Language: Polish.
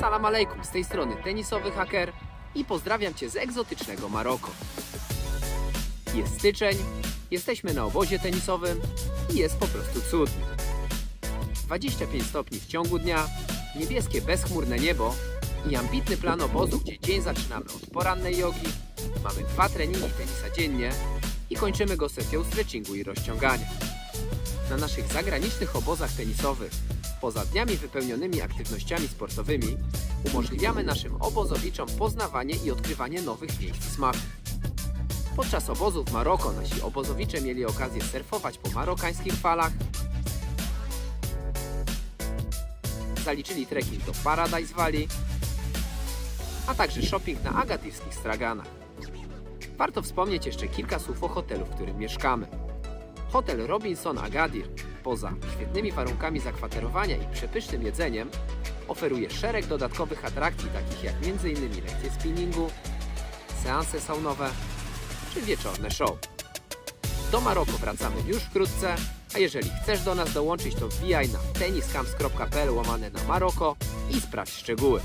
Salam alejkum, z tej strony tenisowy haker i pozdrawiam Cię z egzotycznego Maroko. Jest styczeń, jesteśmy na obozie tenisowym i jest po prostu cudnie. 25 stopni w ciągu dnia, niebieskie bezchmurne niebo i ambitny plan obozu, gdzie dzień zaczynamy od porannej jogi, mamy dwa treningi tenisa dziennie i kończymy go sesją stretchingu i rozciągania. Na naszych zagranicznych obozach tenisowych, poza dniami wypełnionymi aktywnościami sportowymi, umożliwiamy naszym obozowiczom poznawanie i odkrywanie nowych miejsc smaków. Podczas obozu w Maroko nasi obozowicze mieli okazję surfować po marokańskich falach, zaliczyli trekking do Paradise Valley, a także shopping na agadirskich straganach. Warto wspomnieć jeszcze kilka słów o hotelu, w którym mieszkamy. Hotel Robinson Agadir, poza świetnymi warunkami zakwaterowania i przepysznym jedzeniem, oferuje szereg dodatkowych atrakcji, takich jak m.in. lekcje spinningu, seanse saunowe czy wieczorne show. Do Maroko wracamy już wkrótce, a jeżeli chcesz do nas dołączyć, to wbijaj na teniscamps.pl łamane na Maroko i sprawdź szczegóły.